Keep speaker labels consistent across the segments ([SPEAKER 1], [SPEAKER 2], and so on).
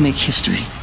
[SPEAKER 1] make history.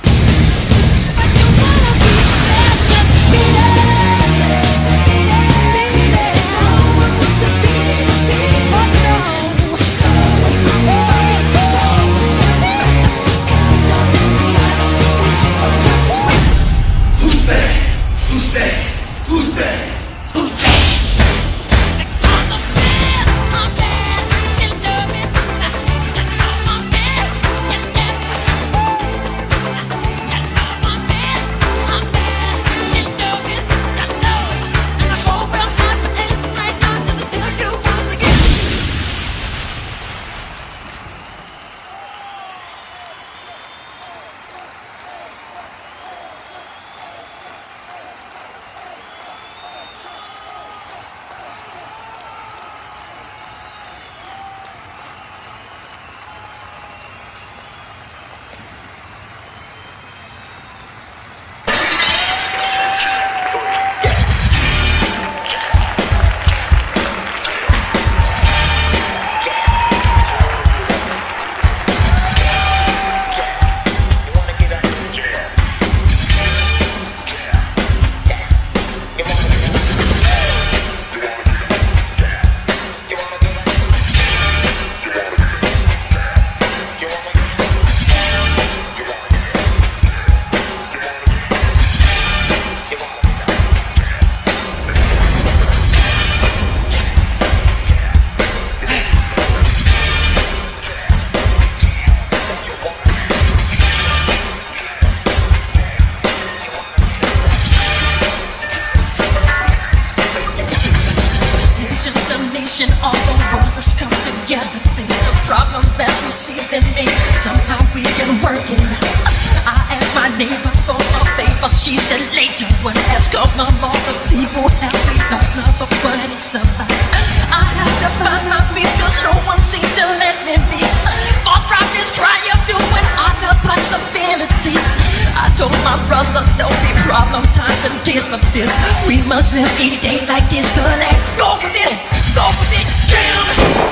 [SPEAKER 2] of this. We must live each day like it's the last. Go with it, go with it, kill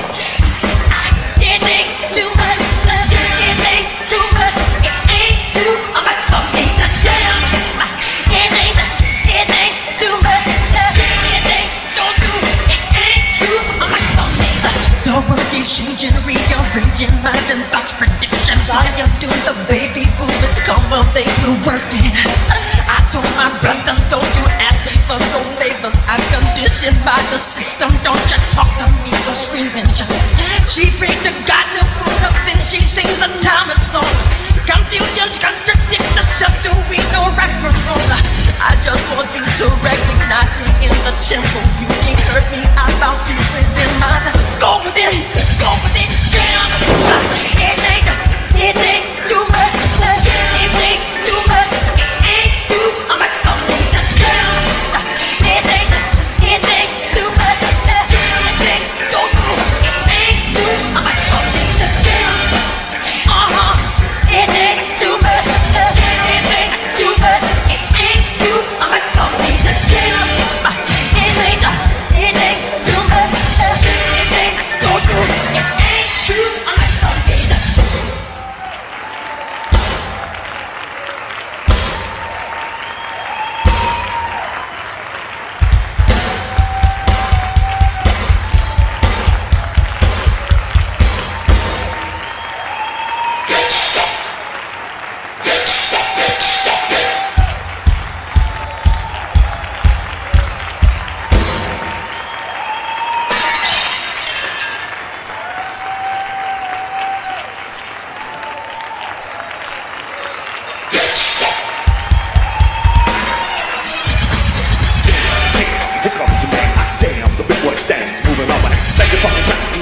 [SPEAKER 2] Changing, rearranging minds and thoughts, predictions. Why I'm doing the baby boom, it's things are working. talk to me go scream and shout. She prays to God to Buddha, then she sings a Talmud song. Confusions contradict herself, do we know right from wrong? I just want you to recognize me in the temple.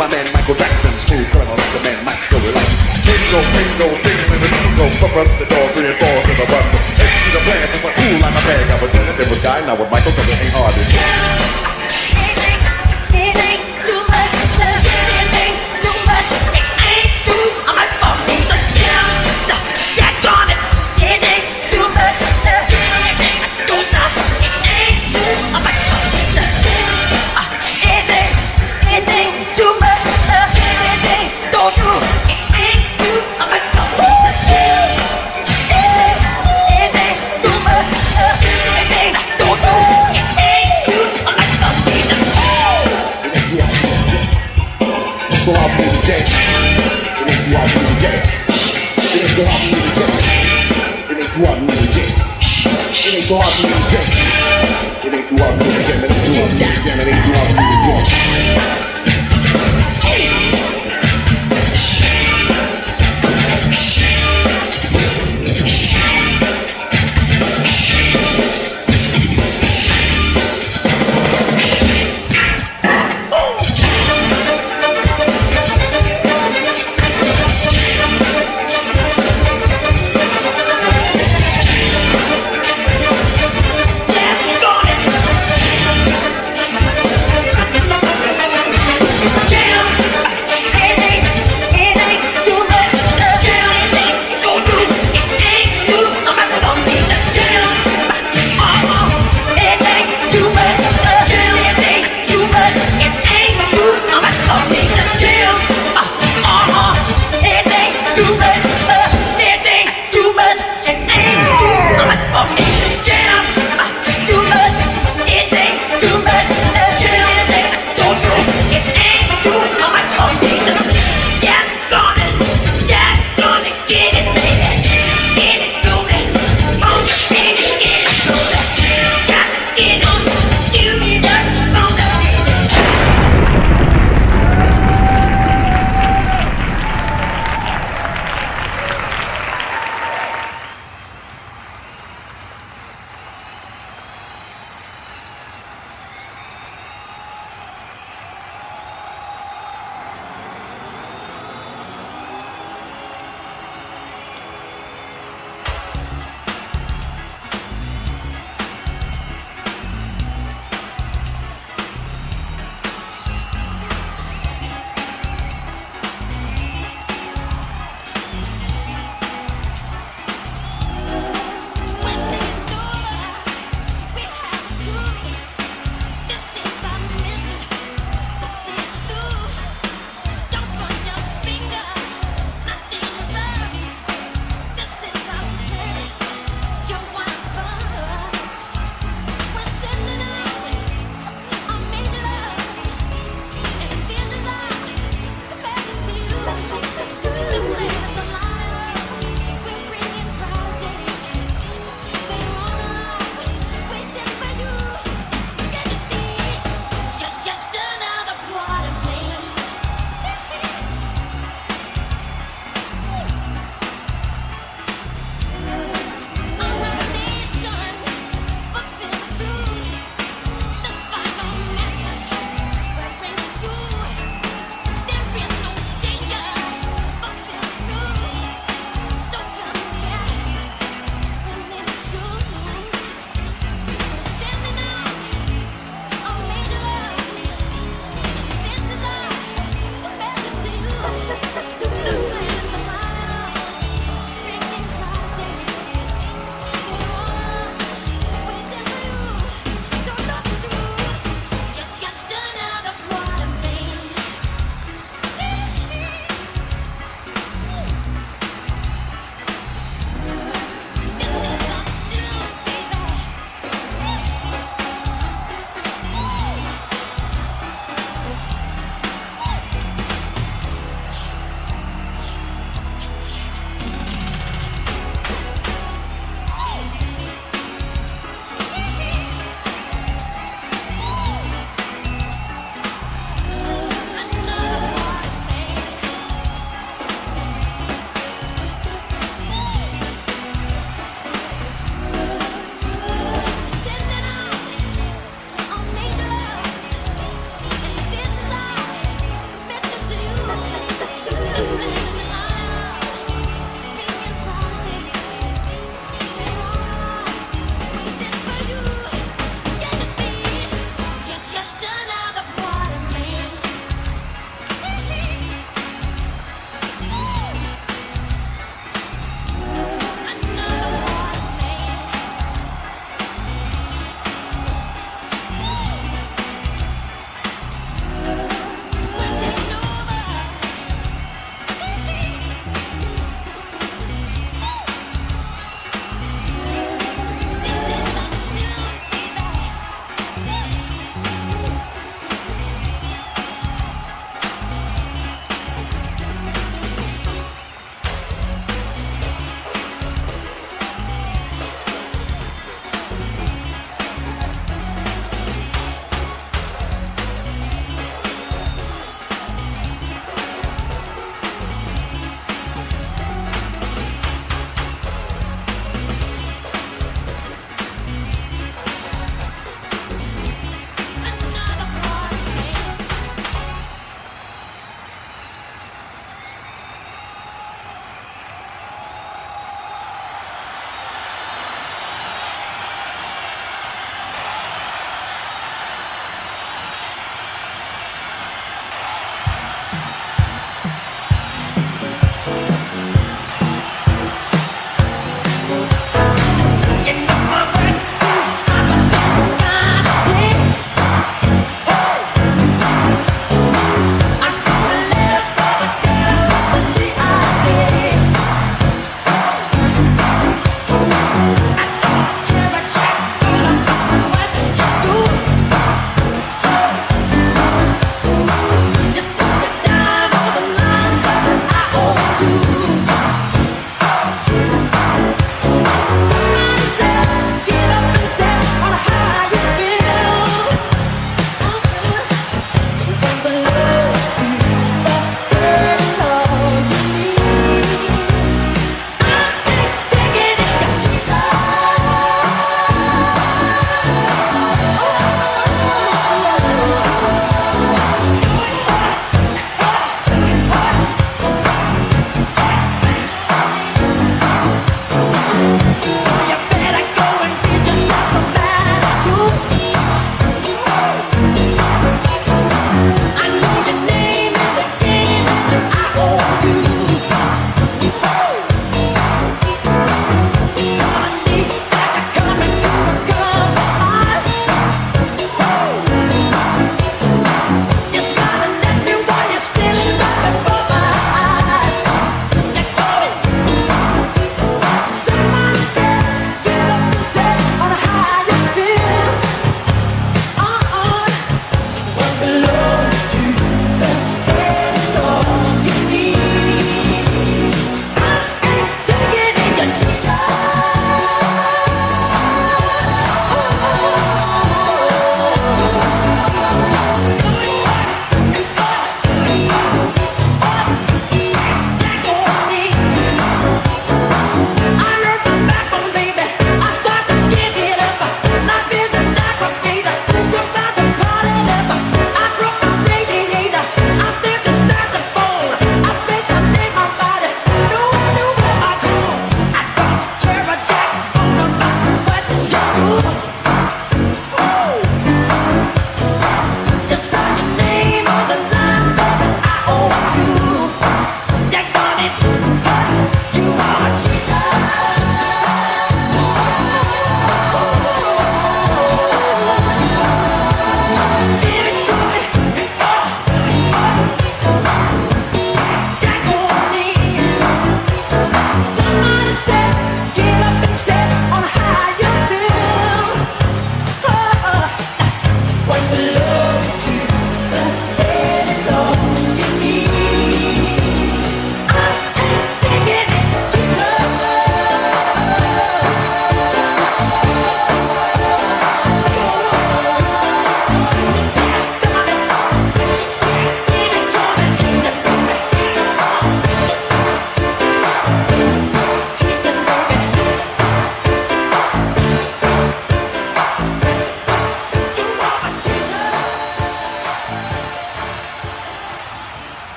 [SPEAKER 3] my man Michael Jackson, smooth criminal like a man Mike Gorilla. Jingle, bingo, bingo, bingo, and the bingo from up the door, three and four to the bottom. Take me the plan, cause I'm cool like a bag. I was telling every guy, now with Michael, cause it ain't hard to hard for me. It ain't to jam. It ain't too hard for to jam. It ain't to jam.
[SPEAKER 2] Yeah,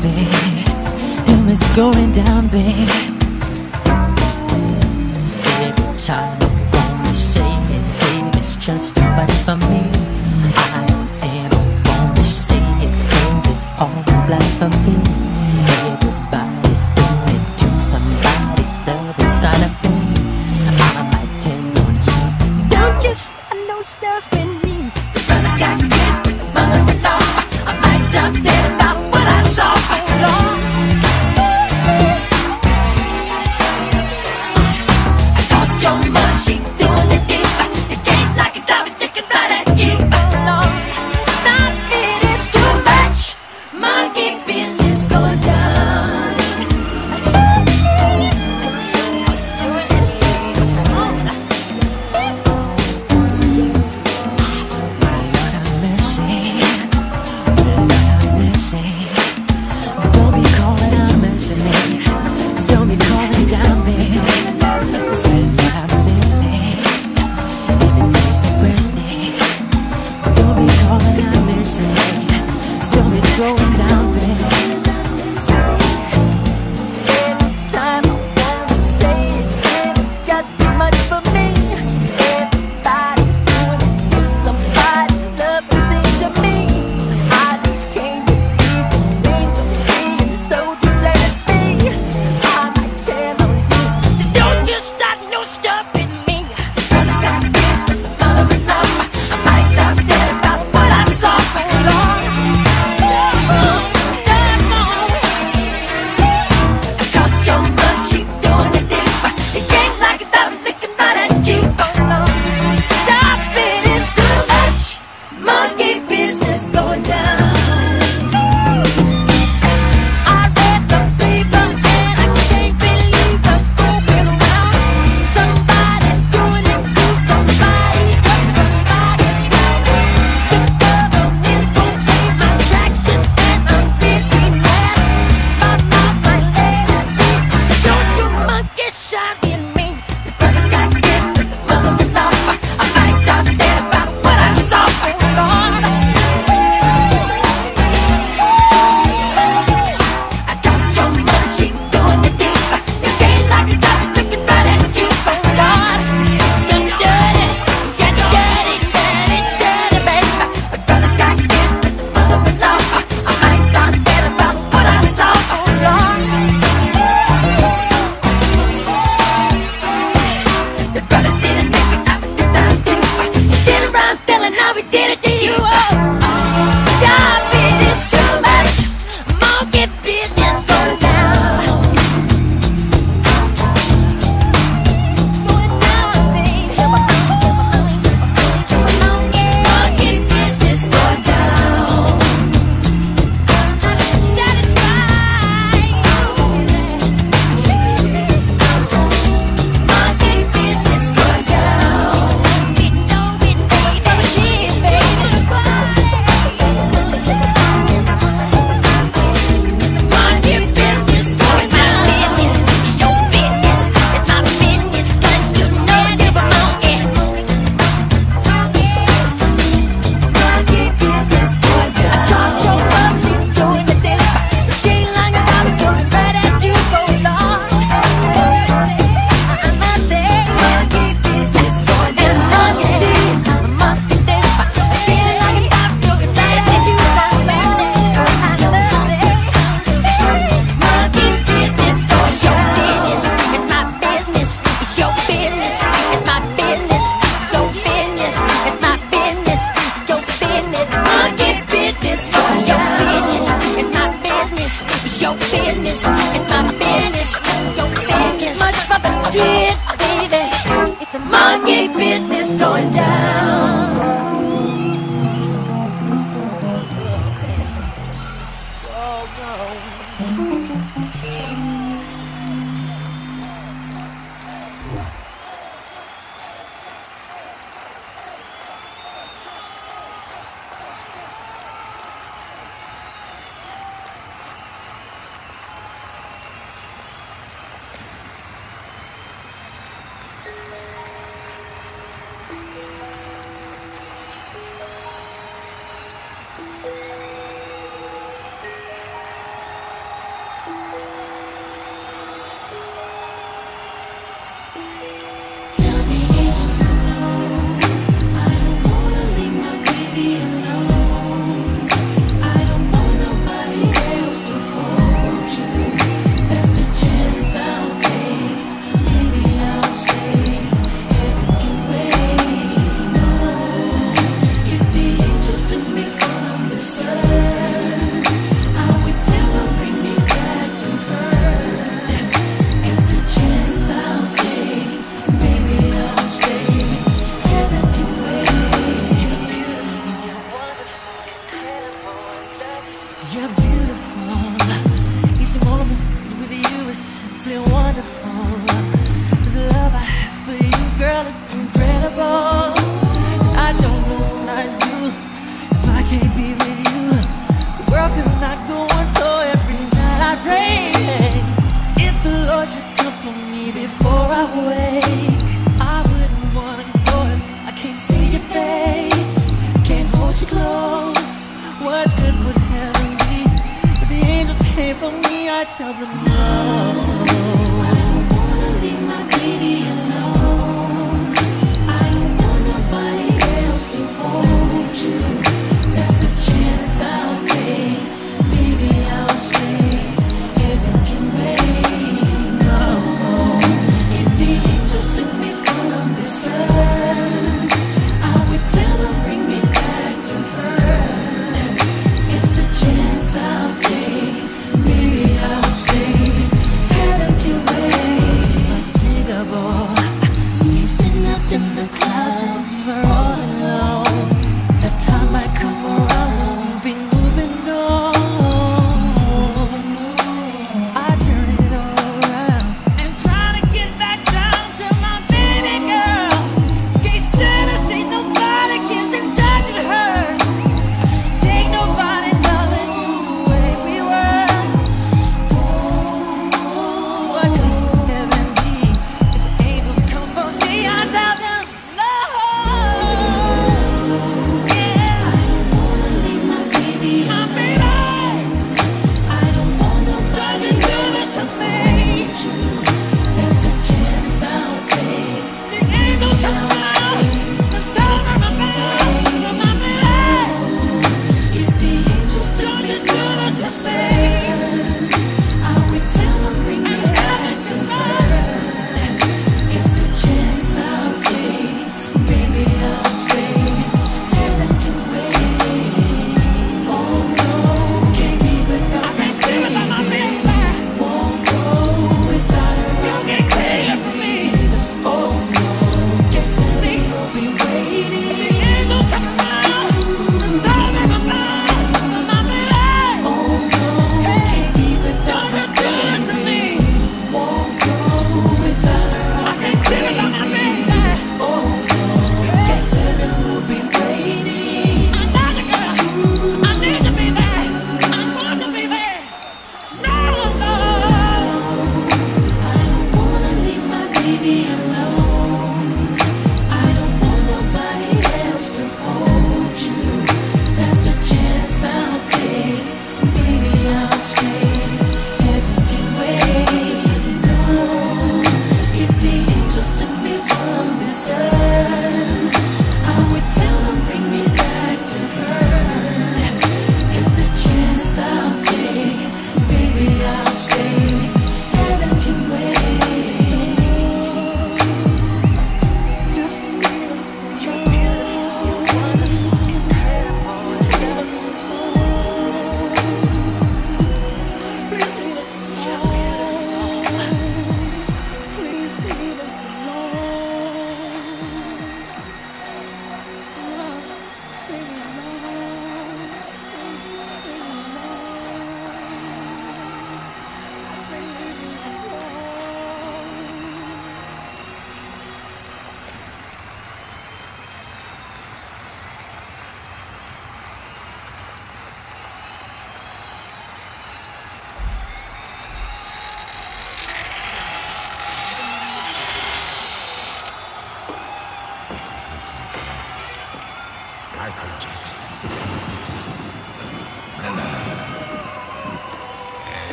[SPEAKER 2] babe. Damn, it's going down, babe.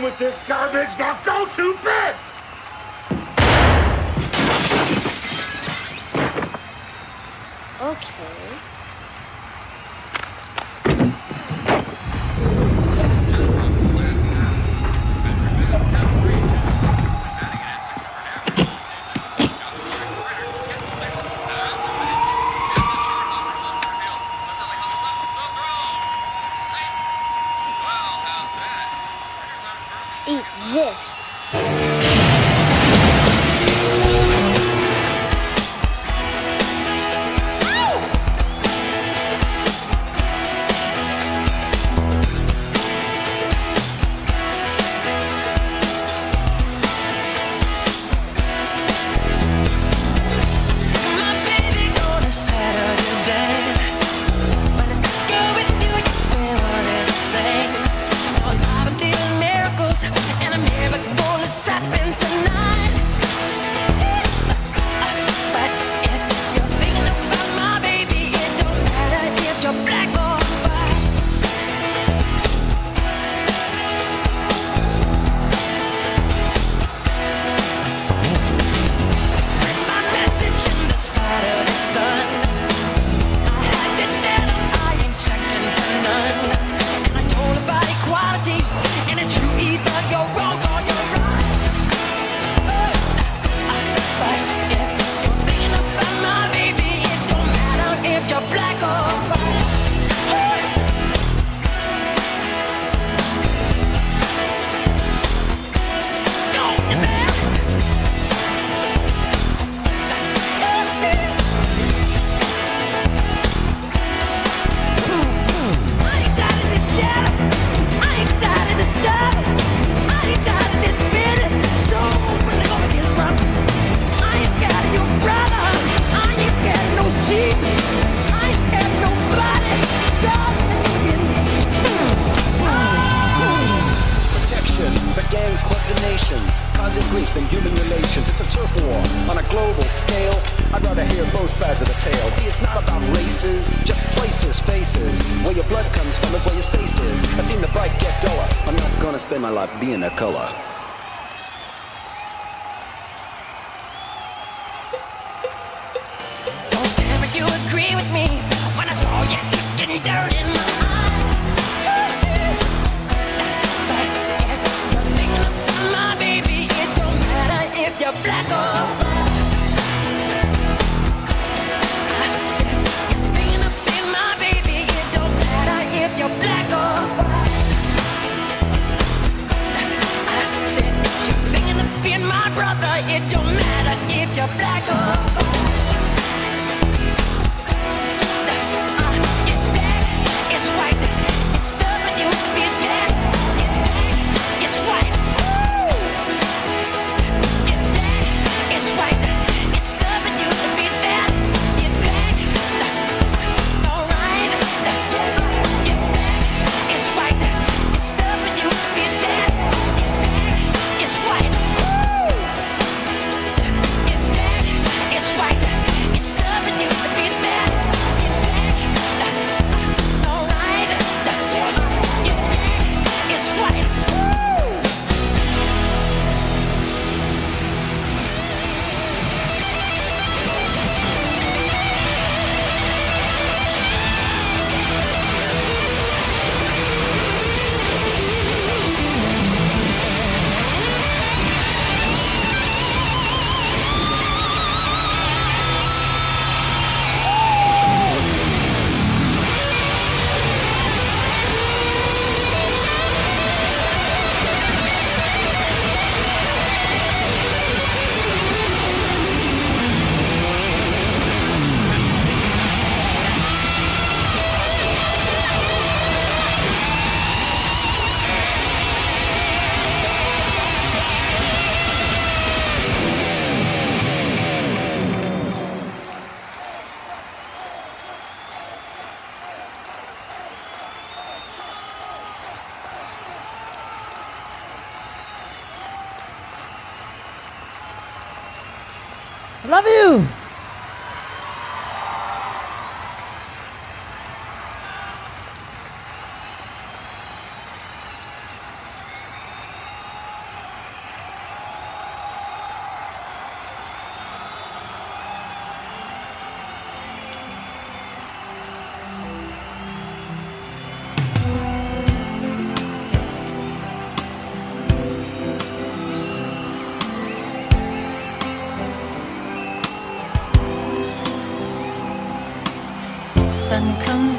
[SPEAKER 2] With this garbage. Now go to bed!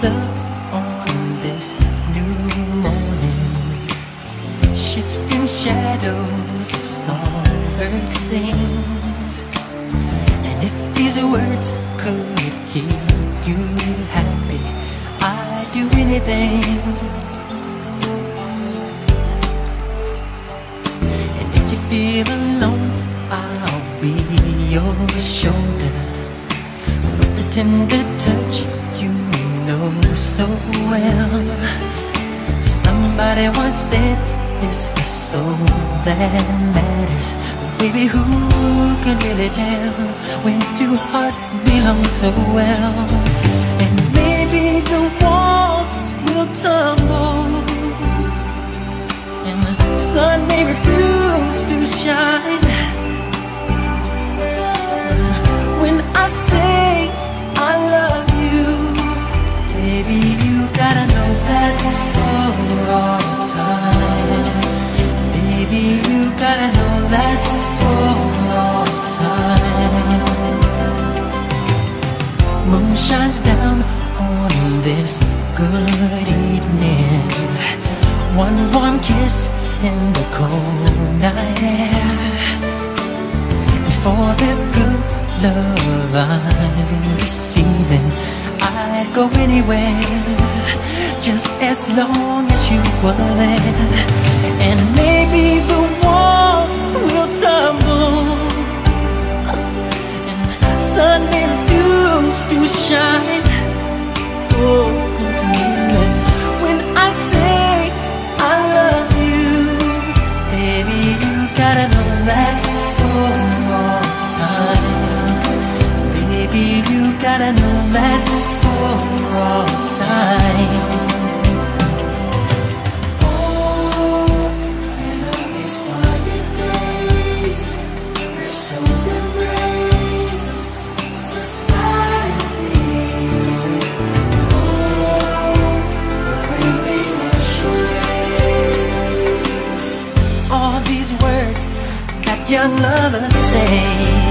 [SPEAKER 2] up on this new morning. Shifting shadows, a songbird sing. home so well. good evening. One warm kiss in the cold night air. And for this good love I'm receiving, I'd go anywhere. Just as long as you were there. And maybe the walls will tumble. And sun refuse to shine. Oh. Gotta know it for more time. Baby, you gotta know that's for all time. young lovers say.